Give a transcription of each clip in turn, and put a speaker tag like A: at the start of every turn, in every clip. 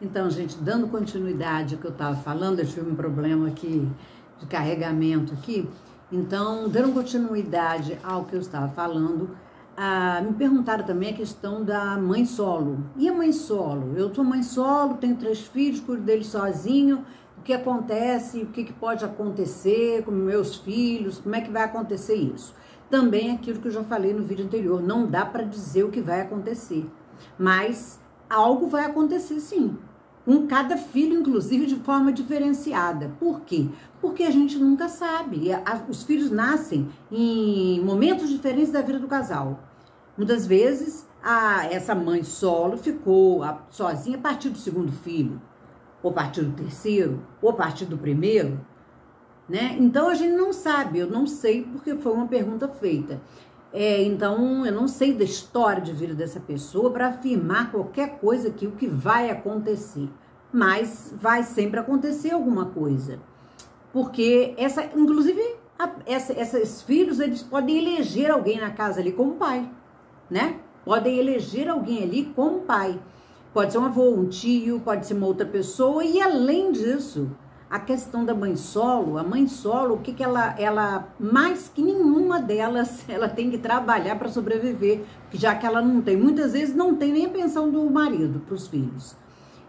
A: Então, gente, dando continuidade ao que eu estava falando, eu tive um problema aqui de carregamento aqui. Então, dando continuidade ao que eu estava falando, ah, me perguntaram também a questão da mãe solo. E a mãe solo? Eu sou mãe solo, tenho três filhos, cuido deles sozinho. O que acontece? O que, que pode acontecer com meus filhos? Como é que vai acontecer isso? Também aquilo que eu já falei no vídeo anterior, não dá para dizer o que vai acontecer, mas algo vai acontecer sim. Com cada filho, inclusive, de forma diferenciada. Por quê? Porque a gente nunca sabe. Os filhos nascem em momentos diferentes da vida do casal. Muitas vezes, a, essa mãe solo ficou sozinha a partir do segundo filho, ou a partir do terceiro, ou a partir do primeiro né? Então a gente não sabe, eu não sei porque foi uma pergunta feita. É, então eu não sei da história de vida dessa pessoa para afirmar qualquer coisa que o que vai acontecer, mas vai sempre acontecer alguma coisa, porque essa, inclusive, a, essa, esses filhos eles podem eleger alguém na casa ali como pai, né? Podem eleger alguém ali como pai. Pode ser um avô, um tio, pode ser uma outra pessoa e além disso a questão da mãe solo, a mãe solo, o que, que ela, ela, mais que nenhuma delas, ela tem que trabalhar para sobreviver, já que ela não tem, muitas vezes não tem nem a pensão do marido para os filhos.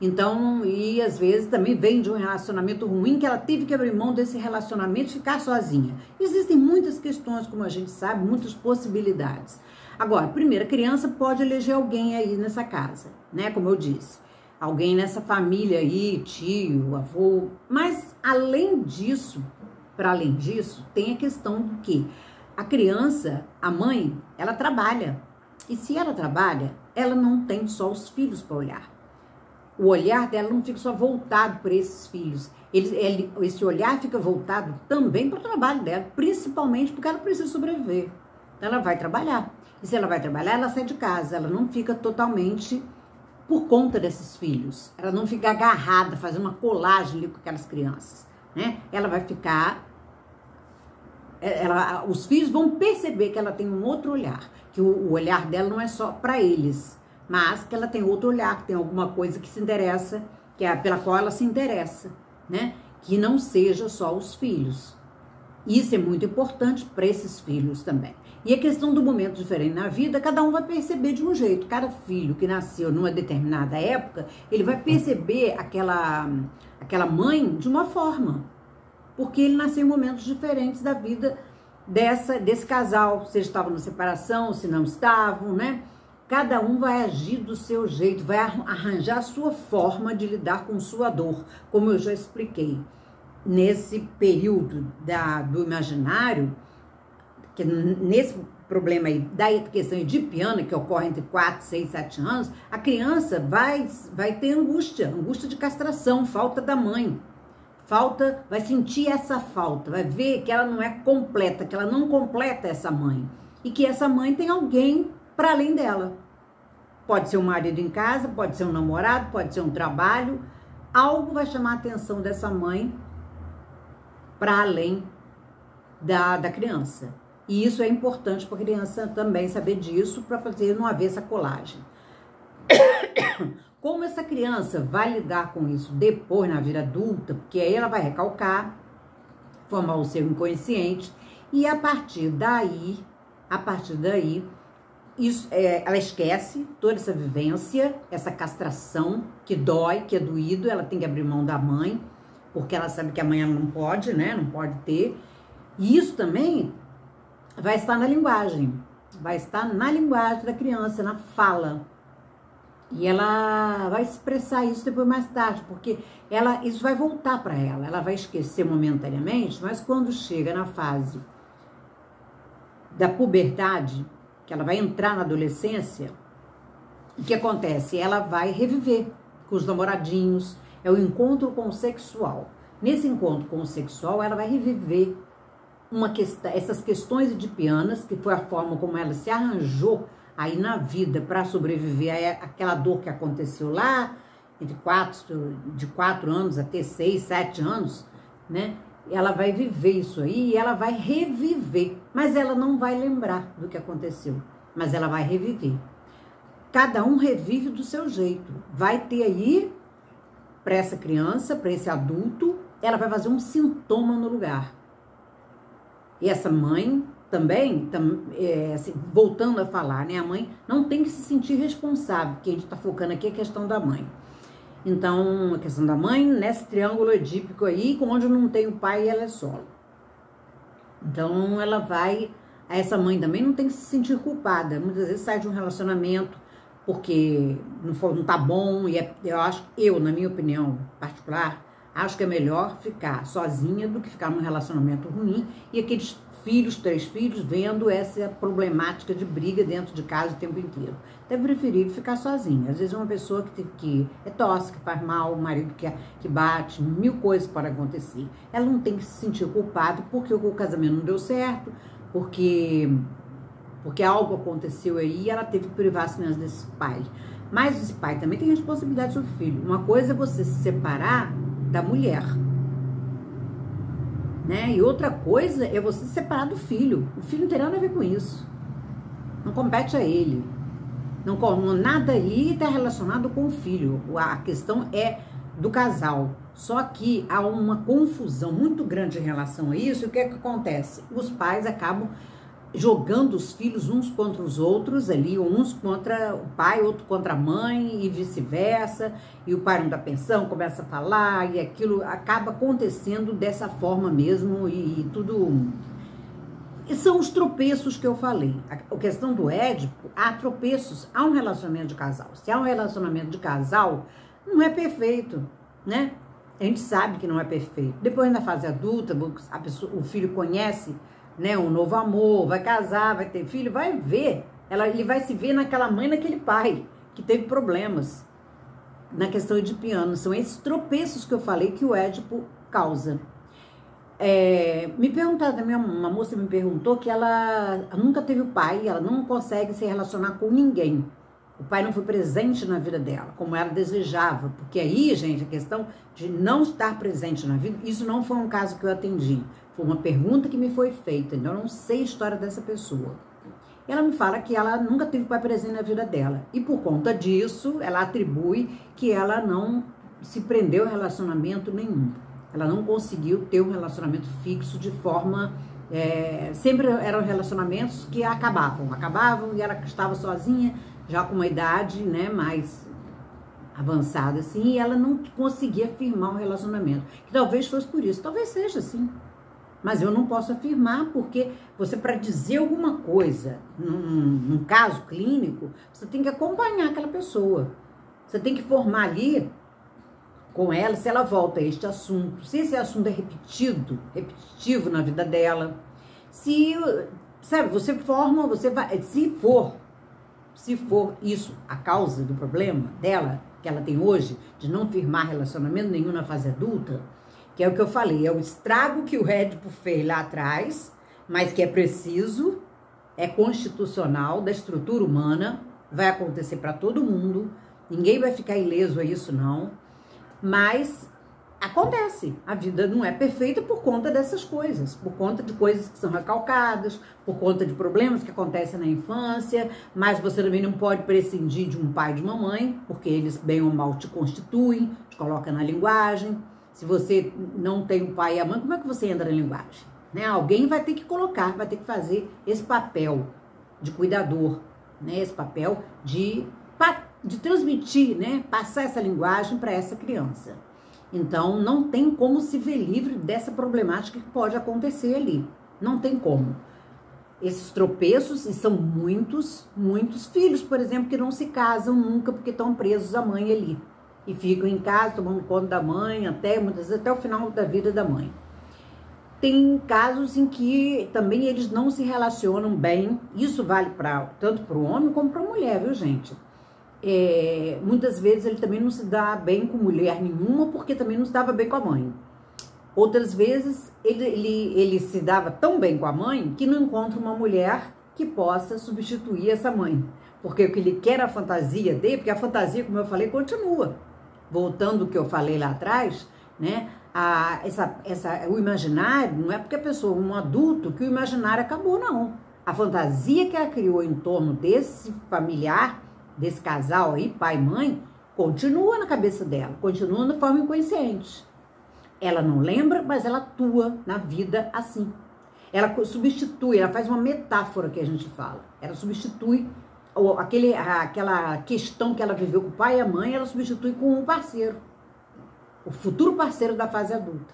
A: Então, e às vezes também vem de um relacionamento ruim que ela teve que abrir mão desse relacionamento e ficar sozinha. Existem muitas questões, como a gente sabe, muitas possibilidades. Agora, primeiro, a criança pode eleger alguém aí nessa casa, né? Como eu disse alguém nessa família aí, tio, avô. Mas além disso, para além disso, tem a questão do que a criança, a mãe, ela trabalha. E se ela trabalha, ela não tem só os filhos para olhar. O olhar dela não fica só voltado para esses filhos. Ele, ele, esse olhar fica voltado também para o trabalho dela, principalmente porque ela precisa sobreviver. Ela vai trabalhar. E se ela vai trabalhar, ela sai de casa, ela não fica totalmente por conta desses filhos. Ela não fica agarrada, fazer uma colagem ali com aquelas crianças, né? Ela vai ficar é, ela, os filhos vão perceber que ela tem um outro olhar, que o, o olhar dela não é só para eles, mas que ela tem outro olhar, que tem alguma coisa que se interessa, que é pela qual ela se interessa, né? Que não seja só os filhos. Isso é muito importante para esses filhos também. E a questão do momento diferente na vida, cada um vai perceber de um jeito. Cada filho que nasceu numa determinada época, ele vai perceber aquela, aquela mãe de uma forma. Porque ele nasceu em momentos diferentes da vida dessa desse casal, se estavam na separação, se não estavam, né? Cada um vai agir do seu jeito, vai arranjar a sua forma de lidar com sua dor, como eu já expliquei. Nesse período da, do imaginário, que nesse problema aí da questão edipiana, que ocorre entre 4, 6, 7 anos, a criança vai, vai ter angústia, angústia de castração, falta da mãe. Falta, vai sentir essa falta, vai ver que ela não é completa, que ela não completa essa mãe. E que essa mãe tem alguém para além dela. Pode ser um marido em casa, pode ser um namorado, pode ser um trabalho. Algo vai chamar a atenção dessa mãe para além da, da criança. E isso é importante para a criança também saber disso para fazer não haver essa colagem. Como essa criança vai lidar com isso depois na vida adulta, porque aí ela vai recalcar, formar o seu inconsciente e a partir daí, a partir daí, isso, é, ela esquece toda essa vivência, essa castração que dói, que é doído, ela tem que abrir mão da mãe, porque ela sabe que a mãe não pode, né? Não pode ter. E isso também vai estar na linguagem, vai estar na linguagem da criança, na fala. E ela vai expressar isso depois mais tarde, porque ela isso vai voltar para ela. Ela vai esquecer momentaneamente, mas quando chega na fase da puberdade, que ela vai entrar na adolescência, o que acontece? Ela vai reviver com os namoradinhos, é o encontro com o sexual. Nesse encontro com o sexual, ela vai reviver uma essas questões edipianas, que foi a forma como ela se arranjou aí na vida para sobreviver àquela dor que aconteceu lá, entre quatro, de quatro anos até seis, sete anos, né? Ela vai viver isso aí e ela vai reviver, mas ela não vai lembrar do que aconteceu, mas ela vai reviver. Cada um revive do seu jeito. Vai ter aí para essa criança, para esse adulto, ela vai fazer um sintoma no lugar. E essa mãe também, tam, é, assim, voltando a falar, né? A mãe não tem que se sentir responsável, porque a gente está focando aqui a questão da mãe. Então, a questão da mãe, nesse triângulo edípico aí, onde não tem o pai e ela é solo. Então, ela vai. Essa mãe também não tem que se sentir culpada. Muitas vezes sai de um relacionamento porque não, for, não tá bom, e é, eu acho, eu, na minha opinião particular, acho que é melhor ficar sozinha do que ficar num relacionamento ruim e aqueles filhos, três filhos, vendo essa problemática de briga dentro de casa o tempo inteiro. Até preferir ficar sozinha. Às vezes uma pessoa que, que é tóxica, faz mal, o marido que, que bate, mil coisas podem acontecer. Ela não tem que se sentir culpada porque o casamento não deu certo, porque porque algo aconteceu aí e ela teve que privar as crianças desse pai. Mas esse pai também tem responsabilidade sobre o filho. Uma coisa é você se separar da mulher. Né? E outra coisa é você se separar do filho. O filho não tem nada a ver com isso. Não compete a ele. Não, nada ali está relacionado com o filho. A questão é do casal. Só que há uma confusão muito grande em relação a isso. E o que, é que acontece? Os pais acabam jogando os filhos uns contra os outros ali, uns contra o pai, outro contra a mãe e vice-versa, e o pai não dá pensão, começa a falar e aquilo acaba acontecendo dessa forma mesmo e, e tudo e são os tropeços que eu falei. A questão do Édipo, há tropeços, há um relacionamento de casal. Se há um relacionamento de casal, não é perfeito, né? A gente sabe que não é perfeito. Depois na fase adulta, a pessoa, o filho conhece né, um novo amor, vai casar, vai ter filho, vai ver, ela, ele vai se ver naquela mãe, naquele pai que teve problemas na questão de piano. São esses tropeços que eu falei que o Édipo causa. É, me perguntaram também, uma moça me perguntou que ela nunca teve pai, ela não consegue se relacionar com ninguém. O pai não foi presente na vida dela, como ela desejava. Porque aí, gente, a questão de não estar presente na vida, isso não foi um caso que eu atendi. Foi uma pergunta que me foi feita, então eu não sei a história dessa pessoa. Ela me fala que ela nunca teve pai presente na vida dela. E por conta disso, ela atribui que ela não se prendeu a relacionamento nenhum. Ela não conseguiu ter um relacionamento fixo de forma. É, sempre eram relacionamentos que acabavam, acabavam e ela estava sozinha, já com uma idade né, mais avançada, assim, e ela não conseguia firmar um relacionamento. Que talvez fosse por isso, talvez seja assim mas eu não posso afirmar porque você, para dizer alguma coisa num, num, caso clínico, você tem que acompanhar aquela pessoa. Você tem que formar ali com ela se ela volta a este assunto, se esse assunto é repetido, repetitivo na vida dela. Se, sabe, você forma, você vai, se for, se for isso a causa do problema dela, que ela tem hoje, de não firmar relacionamento nenhum na fase adulta, que é o que eu falei, é o estrago que o Édipo fez lá atrás, mas que é preciso, é constitucional da estrutura humana, vai acontecer para todo mundo, ninguém vai ficar ileso a isso não, mas acontece. A vida não é perfeita por conta dessas coisas, por conta de coisas que são recalcadas, por conta de problemas que acontecem na infância, mas você também não pode prescindir de um pai e de uma mãe, porque eles bem ou mal te constituem, te colocam na linguagem. Se você não tem o pai e a mãe, como é que você entra na linguagem? Né? Alguém vai ter que colocar, vai ter que fazer esse papel de cuidador, né? esse papel de, de transmitir, né? passar essa linguagem para essa criança. Então, não tem como se ver livre dessa problemática que pode acontecer ali. Não tem como. Esses tropeços, e são muitos, muitos filhos, por exemplo, que não se casam nunca porque estão presos à mãe ali e ficam em casa tomando conta da mãe, até muitas vezes até o final da vida da mãe. Tem casos em que também eles não se relacionam bem, isso vale pra, tanto para o homem como para a mulher, viu gente? É, muitas vezes ele também não se dá bem com mulher nenhuma porque também não se dava bem com a mãe. Outras vezes ele, ele, ele se dava tão bem com a mãe que não encontra uma mulher que possa substituir essa mãe. Porque o que ele quer a fantasia dele, porque a fantasia, como eu falei, continua voltando ao que eu falei lá atrás, né? A, essa, essa, o imaginário não é porque a pessoa, um adulto, que o imaginário acabou, não. A fantasia que ela criou em torno desse familiar, desse casal aí, pai e mãe, continua na cabeça dela, continua na forma inconsciente. Ela não lembra, mas ela atua na vida assim. Ela substitui, ela faz uma metáfora que a gente fala. Ela substitui aquele, aquela questão que ela viveu com o pai e a mãe, ela substitui com o parceiro, o futuro parceiro da fase adulta.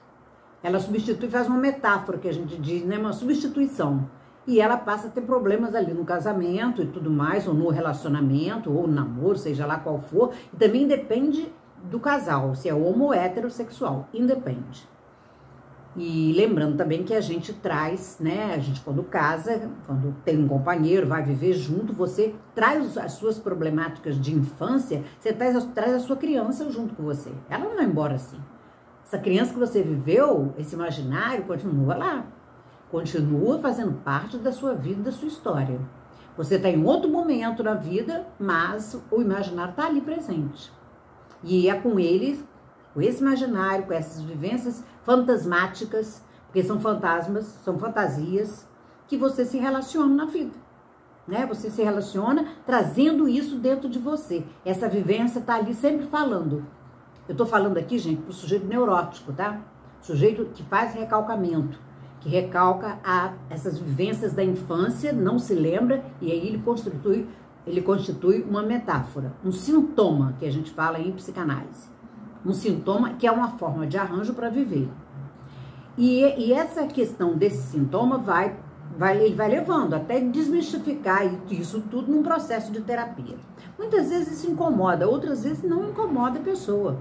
A: Ela substitui, faz uma metáfora que a gente diz, né? Uma substituição. E ela passa a ter problemas ali no casamento e tudo mais, ou no relacionamento, ou no namoro, seja lá qual for. E também depende do casal, se é homo ou heterossexual, independe. E lembrando também que a gente traz, né? A gente quando casa, quando tem um companheiro, vai viver junto, você traz as suas problemáticas de infância, você traz, traz a sua criança junto com você. Ela não vai embora assim. Essa criança que você viveu, esse imaginário, continua lá. Continua fazendo parte da sua vida, da sua história. Você está em outro momento na vida, mas o imaginário está ali presente. E é com ele, com esse imaginário, com essas vivências fantasmáticas, porque são fantasmas, são fantasias, que você se relaciona na vida. Né? Você se relaciona trazendo isso dentro de você. Essa vivência está ali sempre falando. Eu estou falando aqui, gente, para o sujeito neurótico, tá? Sujeito que faz recalcamento, que recalca a, essas vivências da infância, não se lembra, e aí ele constitui, ele constitui uma metáfora, um sintoma que a gente fala em psicanálise um sintoma que é uma forma de arranjo para viver. E, e, essa questão desse sintoma vai, vai, ele vai levando até desmistificar isso tudo num processo de terapia. Muitas vezes isso incomoda, outras vezes não incomoda a pessoa.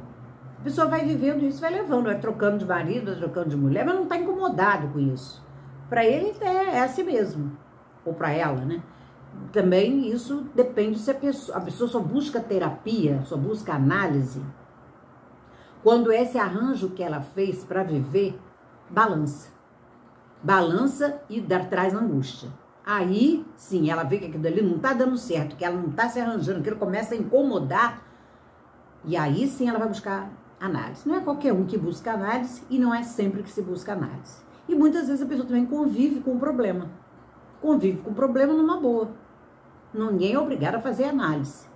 A: A pessoa vai vivendo isso, vai levando, vai trocando de marido, vai trocando de mulher, mas não está incomodado com isso. Para ele é, é assim mesmo, ou para ela, né? Também isso depende se a pessoa, a pessoa só busca terapia, só busca análise, quando esse arranjo que ela fez para viver balança. Balança e dar, traz angústia. Aí, sim, ela vê que aquilo ali não está dando certo, que ela não está se arranjando, que ele começa a incomodar. E aí sim ela vai buscar análise. Não é qualquer um que busca análise e não é sempre que se busca análise. E muitas vezes a pessoa também convive com o problema. Convive com o problema numa boa. Ninguém é obrigado a fazer análise.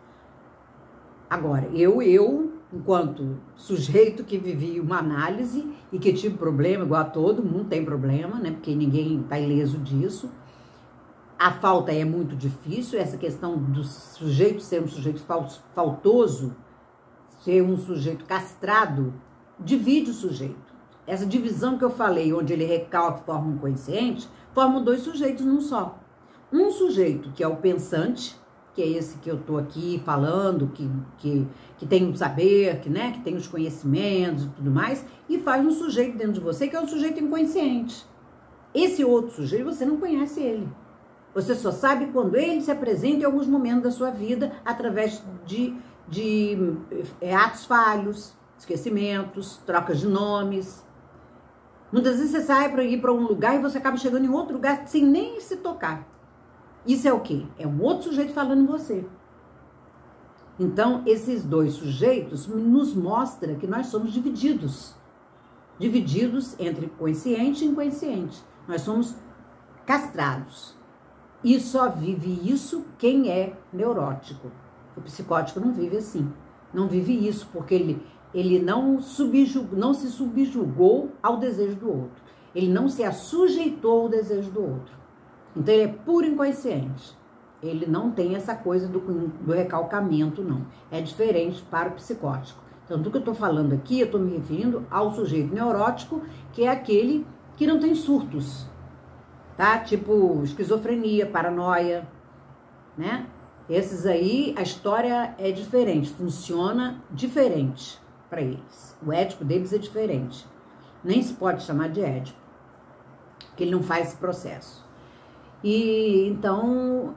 A: Agora, eu, eu enquanto sujeito que vivia uma análise e que tive problema, igual a todo mundo tem problema, né? Porque ninguém está ileso disso. A falta é muito difícil, essa questão do sujeito ser um sujeito faltoso, ser um sujeito castrado, divide o sujeito. Essa divisão que eu falei, onde ele recalca e forma um consciente, formam dois sujeitos num só. Um sujeito que é o pensante, que é esse que eu estou aqui falando, que, que, que tem o saber, que, né, que tem os conhecimentos e tudo mais, e faz um sujeito dentro de você que é um sujeito inconsciente. Esse outro sujeito, você não conhece ele. Você só sabe quando ele se apresenta em alguns momentos da sua vida através de, de é, atos falhos, esquecimentos, trocas de nomes. Muitas vezes você sai para ir para um lugar e você acaba chegando em outro lugar sem nem se tocar. Isso é o quê? É um outro sujeito falando em você. Então, esses dois sujeitos nos mostra que nós somos divididos. Divididos entre consciente e inconsciente. Nós somos castrados. E só vive isso quem é neurótico. O psicótico não vive assim. Não vive isso porque ele, ele não, subjugou, não se subjugou ao desejo do outro. Ele não se assujeitou ao desejo do outro. Então ele é puro inconsciente. Ele não tem essa coisa do, do recalcamento, não. É diferente para o psicótico. Então, do que eu estou falando aqui, eu estou me referindo ao sujeito neurótico, que é aquele que não tem surtos, tá? Tipo esquizofrenia, paranoia, né? Esses aí, a história é diferente, funciona diferente para eles. O ético deles é diferente. Nem se pode chamar de ético, porque ele não faz esse processo. E então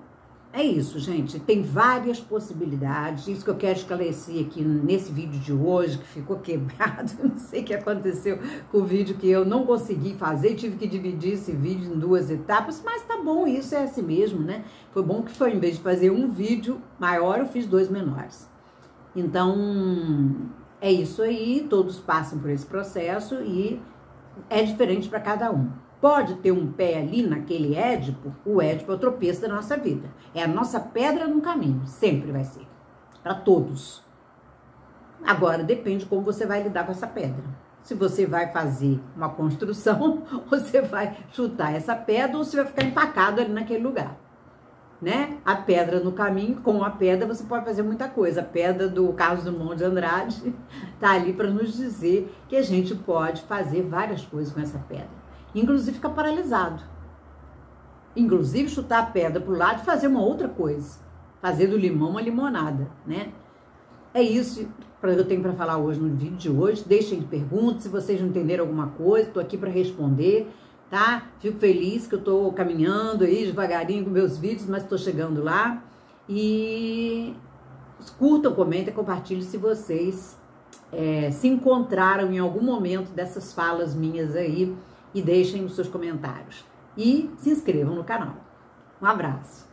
A: é isso, gente. Tem várias possibilidades. Isso que eu quero esclarecer aqui nesse vídeo de hoje, que ficou quebrado. Não sei o que aconteceu com o vídeo que eu não consegui fazer. Tive que dividir esse vídeo em duas etapas, mas tá bom, isso é assim mesmo, né? Foi bom que foi, em vez de fazer um vídeo maior, eu fiz dois menores. Então, é isso aí. Todos passam por esse processo e é diferente para cada um pode ter um pé ali naquele Édipo, o Édipo é o tropeço da nossa vida. É a nossa pedra no caminho, sempre vai ser. Para todos. Agora depende como você vai lidar com essa pedra. Se você vai fazer uma construção, você vai chutar essa pedra ou você vai ficar empacado ali naquele lugar. Né? A pedra no caminho, com a pedra você pode fazer muita coisa. A pedra do Carlos Drummond de Andrade tá ali para nos dizer que a gente pode fazer várias coisas com essa pedra. Inclusive ficar paralisado. Inclusive chutar a pedra para o lado e fazer uma outra coisa. Fazer do limão uma limonada, né? É isso que eu tenho para falar hoje no vídeo de hoje. Deixem de perguntas, se vocês não entenderam alguma coisa, estou aqui para responder, tá? Fico feliz que eu estou caminhando aí devagarinho com meus vídeos, mas estou chegando lá. E curtam, comentem, compartilhem se vocês é, se encontraram em algum momento dessas falas minhas aí e deixem os seus comentários. E se inscrevam no canal. Um abraço.